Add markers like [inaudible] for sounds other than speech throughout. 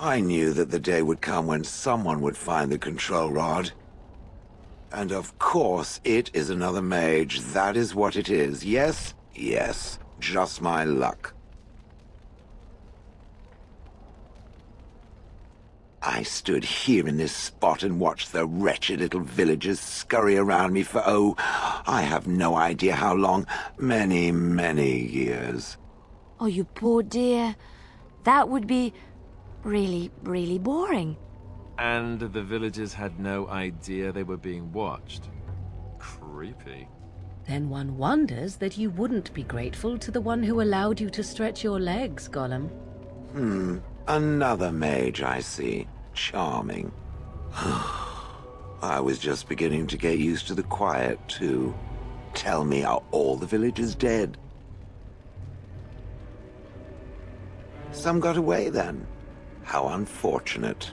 I knew that the day would come when someone would find the control rod. And of course, it is another mage. That is what it is. Yes, yes. Just my luck. I stood here in this spot and watched the wretched little villagers scurry around me for, oh, I have no idea how long. Many, many years. Oh, you poor dear. That would be really, really boring. And the villagers had no idea they were being watched. Creepy. Then one wonders that you wouldn't be grateful to the one who allowed you to stretch your legs, Golem. Hmm. Another mage, I see. Charming. [sighs] I was just beginning to get used to the quiet, too. Tell me, are all the villagers dead? Some got away, then. How unfortunate.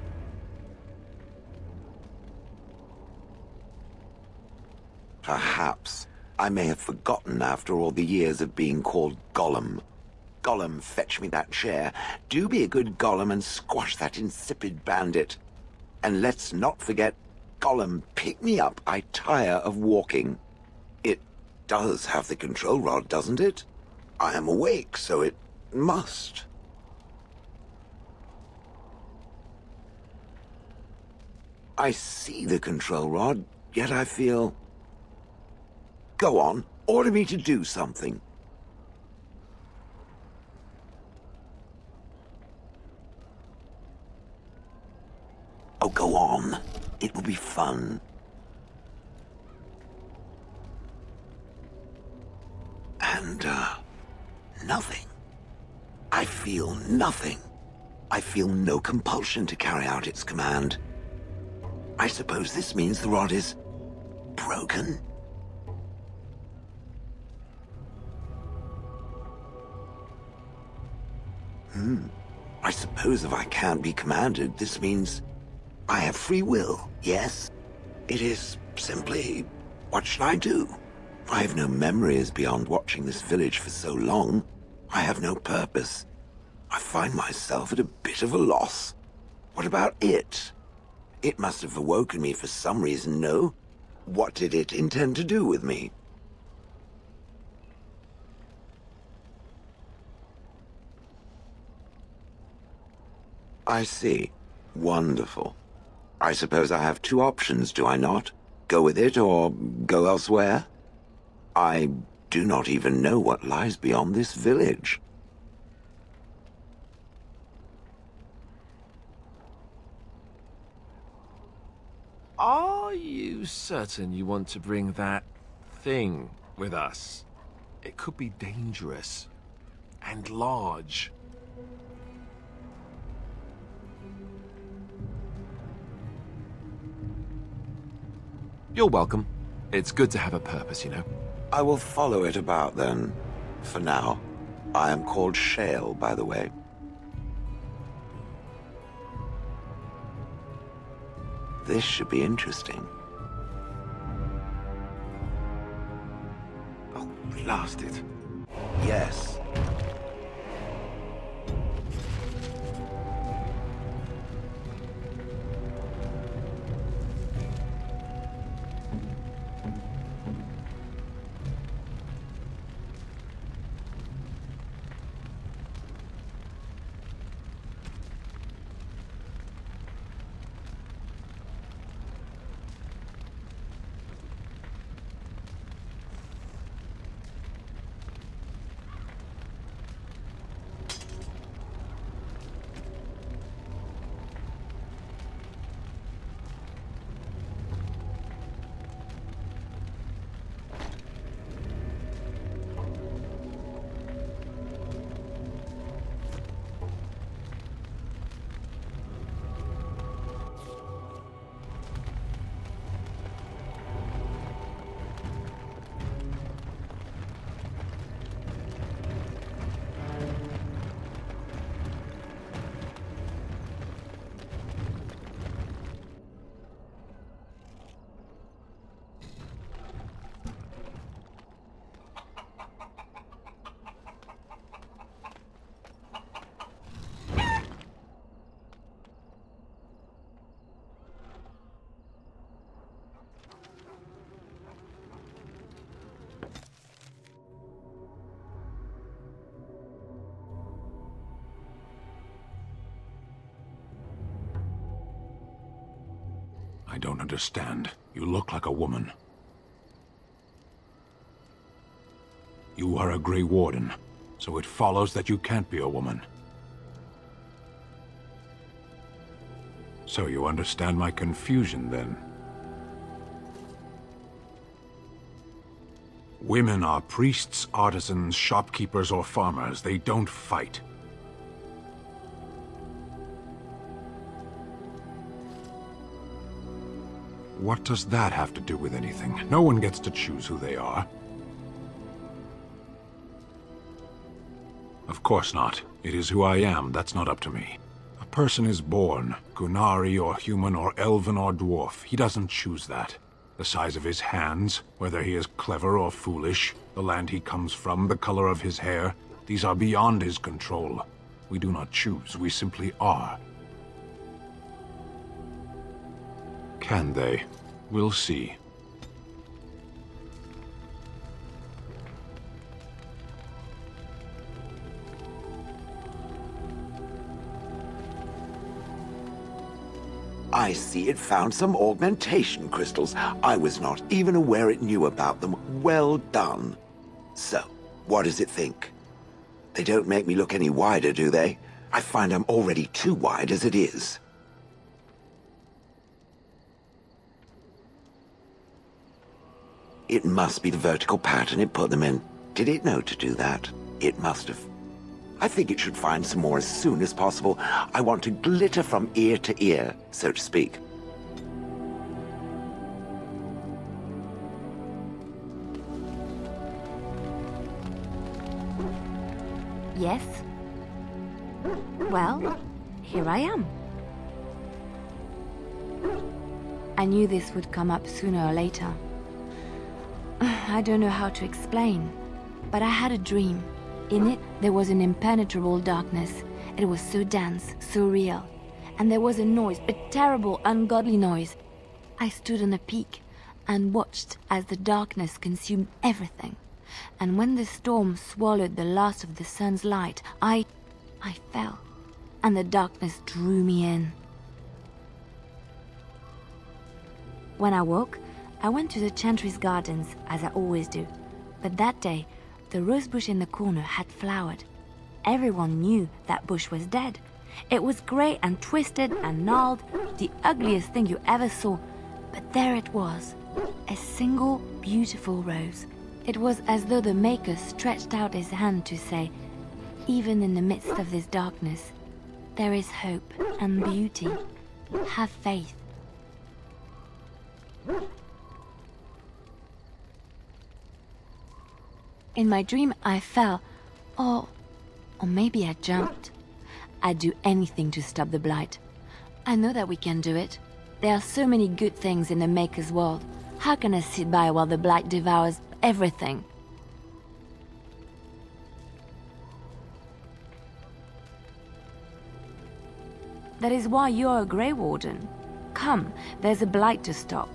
Perhaps I may have forgotten after all the years of being called Golem. Golem, fetch me that chair. Do be a good Golem and squash that insipid bandit. And let's not forget, Golem, pick me up. I tire of walking. It does have the control rod, doesn't it? I am awake, so it must. I see the control rod, yet I feel... Go on, order me to do something. Oh, go on. It will be fun. And, uh, nothing. I feel nothing. I feel no compulsion to carry out its command. I suppose this means the rod is... broken? Hmm. I suppose if I can't be commanded, this means I have free will, yes? It is simply, what should I do? I have no memories beyond watching this village for so long. I have no purpose. I find myself at a bit of a loss. What about it? It must have awoken me for some reason, no? What did it intend to do with me? I see. Wonderful. I suppose I have two options, do I not? Go with it or go elsewhere? I do not even know what lies beyond this village. Are you certain you want to bring that thing with us? It could be dangerous and large. You're welcome. It's good to have a purpose, you know. I will follow it about then. For now. I am called Shale, by the way. This should be interesting. Oh, I don't understand. You look like a woman. You are a Grey Warden, so it follows that you can't be a woman. So you understand my confusion, then? Women are priests, artisans, shopkeepers, or farmers. They don't fight. What does that have to do with anything? No one gets to choose who they are. Of course not. It is who I am. That's not up to me. A person is born, Qunari or human or elven or dwarf. He doesn't choose that. The size of his hands, whether he is clever or foolish, the land he comes from, the color of his hair, these are beyond his control. We do not choose, we simply are. Can they? We'll see. I see it found some augmentation crystals. I was not even aware it knew about them. Well done. So, what does it think? They don't make me look any wider, do they? I find I'm already too wide as it is. It must be the vertical pattern it put them in. Did it know to do that? It must have. I think it should find some more as soon as possible. I want to glitter from ear to ear, so to speak. Yes? Well, here I am. I knew this would come up sooner or later. [sighs] I don't know how to explain, but I had a dream. In it, there was an impenetrable darkness. It was so dense, so real. And there was a noise, a terrible, ungodly noise. I stood on a peak and watched as the darkness consumed everything. And when the storm swallowed the last of the sun's light, I. I fell. And the darkness drew me in. When I woke, I went to the Chantry's gardens, as I always do. But that day, the rosebush in the corner had flowered. Everyone knew that bush was dead. It was grey and twisted and gnarled, the ugliest thing you ever saw. But there it was, a single beautiful rose. It was as though the Maker stretched out his hand to say, even in the midst of this darkness, there is hope and beauty. Have faith. In my dream, I fell. Or. or maybe I jumped. I'd do anything to stop the Blight. I know that we can do it. There are so many good things in the Maker's world. How can I sit by while the Blight devours everything? That is why you're a Grey Warden. Come, there's a Blight to stop.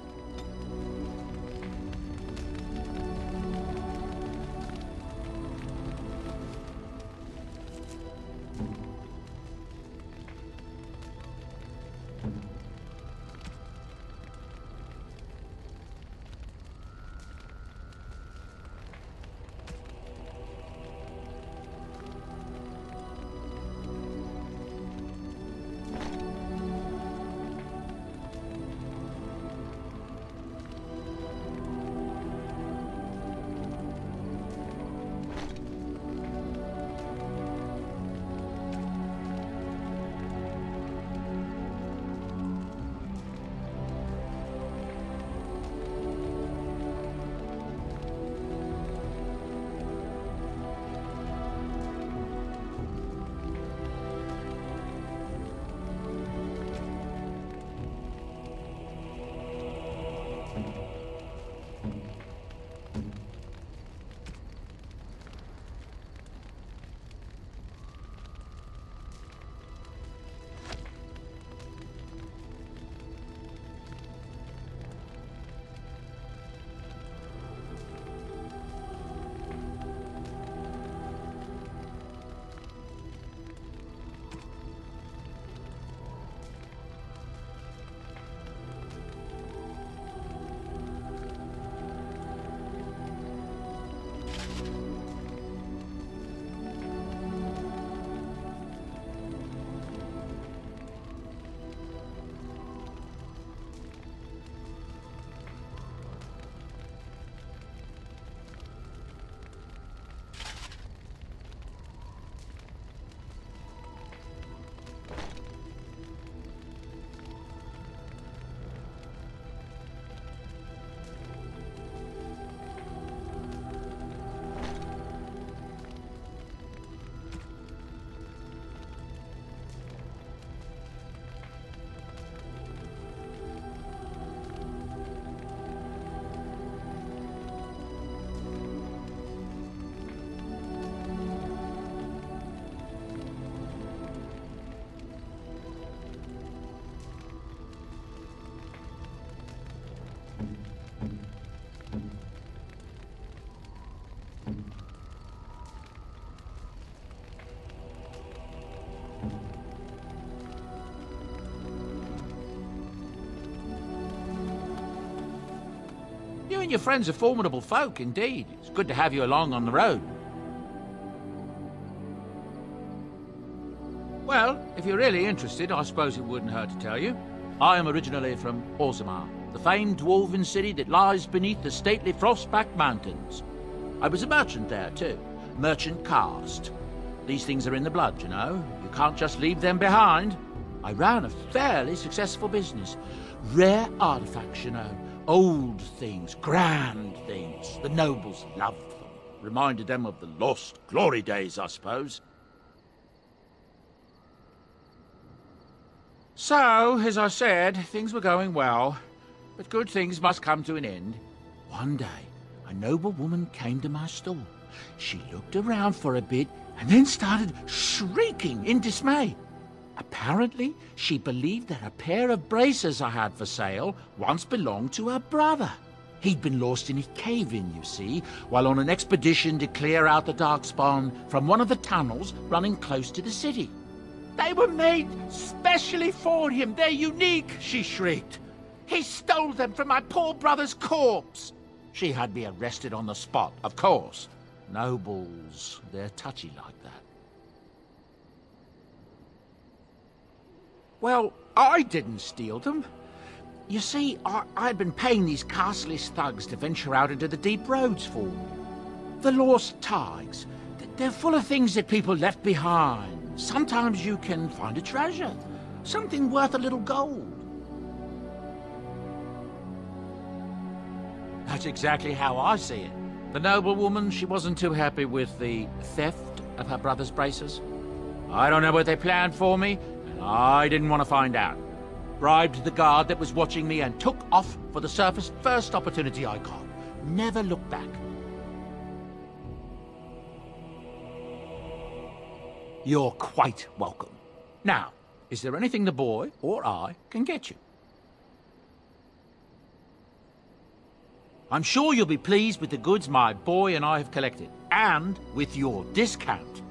Your friends are formidable folk, indeed. It's good to have you along on the road. Well, if you're really interested, I suppose it wouldn't hurt to tell you. I am originally from Orzammar, the famed dwarven city that lies beneath the stately Frostback Mountains. I was a merchant there, too. Merchant caste. These things are in the blood, you know. You can't just leave them behind. I ran a fairly successful business. Rare artifacts, you know. Old things, grand things. The nobles loved them. Reminded them of the lost glory days, I suppose. So, as I said, things were going well. But good things must come to an end. One day, a noble woman came to my stall. She looked around for a bit and then started shrieking in dismay. Apparently, she believed that a pair of braces I had for sale once belonged to her brother. He'd been lost in a cave-in, you see, while on an expedition to clear out the Darkspawn from one of the tunnels running close to the city. They were made specially for him. They're unique, she shrieked. He stole them from my poor brother's corpse. She had me arrested on the spot, of course. Nobles, they're touchy like that. Well, I didn't steal them. You see, I, I'd been paying these castless thugs to venture out into the deep roads for me. The lost thaigs, they're full of things that people left behind. Sometimes you can find a treasure, something worth a little gold. That's exactly how I see it. The noblewoman, she wasn't too happy with the theft of her brother's braces. I don't know what they planned for me, I didn't want to find out. Bribed the guard that was watching me and took off for the surface first opportunity I got. Never looked back. You're quite welcome. Now, is there anything the boy or I can get you? I'm sure you'll be pleased with the goods my boy and I have collected, and with your discount.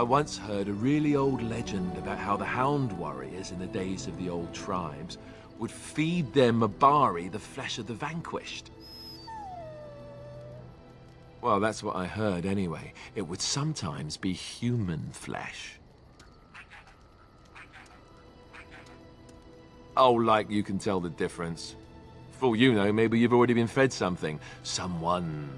I once heard a really old legend about how the Hound warriors in the days of the old tribes would feed their Mabari the flesh of the vanquished. Well, that's what I heard anyway. It would sometimes be human flesh. Oh, like you can tell the difference. For you know, maybe you've already been fed something. Someone.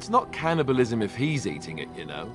It's not cannibalism if he's eating it, you know.